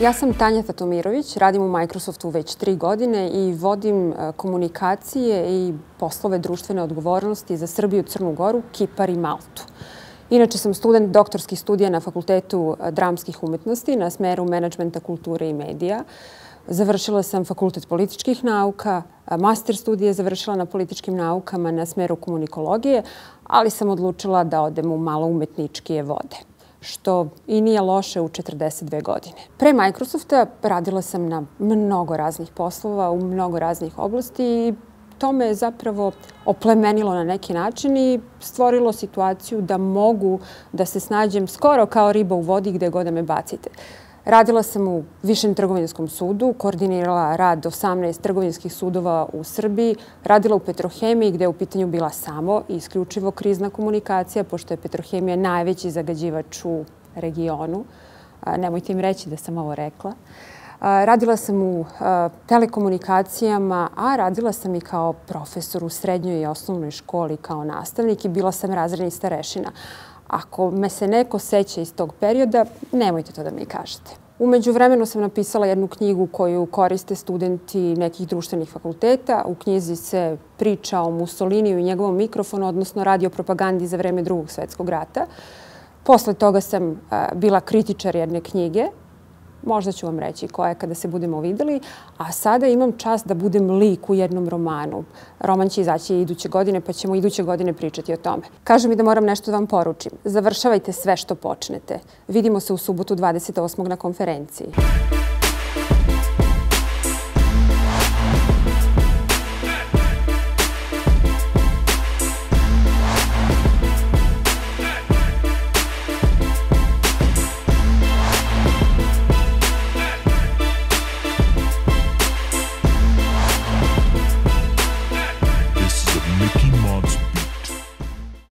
Ja sam Tanja Tatomirović, radim u Microsoftu već tri godine i vodim e, komunikacije i poslove društvene odgovornosti za Srbiju, Crnu Goru, Kipar i Maltu. Inače sam student doktorskih studija na Fakultetu e, dramskih umetnosti na smeru menadžmenta kulture i medija. Završila sam Fakultet političkih nauka, e, master studije završila na političkim naukama na smeru komunikologije, ali sam odlučila da odem u malo umetničkije vode što i nije loše u 42 godine. Pre Microsofta radila sam na mnogo raznih poslova, u mnogo raznih oblasti i to me je zapravo oplemenilo na neki način i stvorilo situaciju da mogu da se snađem skoro kao riba u vodi gde god da me bacite. Radila sam u Višem trgovinskom sudu, koordinirala rad 18 trgovinskih sudova u Srbiji, radila u Petrohemiji gde je u pitanju bila samo i isključivo krizna komunikacija, pošto je Petrohemija najveći zagađivač u regionu. Nemojte im reći da sam ovo rekla. Radila sam u telekomunikacijama, a radila sam i kao profesor u srednjoj i osnovnoj školi kao nastavnik i bila sam razredni starešina. Ako me se neko seća iz tog perioda, nemojte to da mi kažete. Umeđu vremenu sam napisala jednu knjigu koju koriste studenti nekih društvenih fakulteta. U knjizi se priča o Mussoliniju i njegovom mikrofonu, odnosno radi o propagandi za vreme drugog svetskog rata. Posle toga sam bila kritičar jedne knjige Možda ću vam reći koja kada se budemo videli. A sada imam čast da budem lik u jednom romanu. Roman će izaći iduće godine, pa ćemo iduće godine pričati o tome. Kažu mi da moram nešto da vam poručim. Završavajte sve što počnete. Vidimo se u subotu 28. na konferenciji.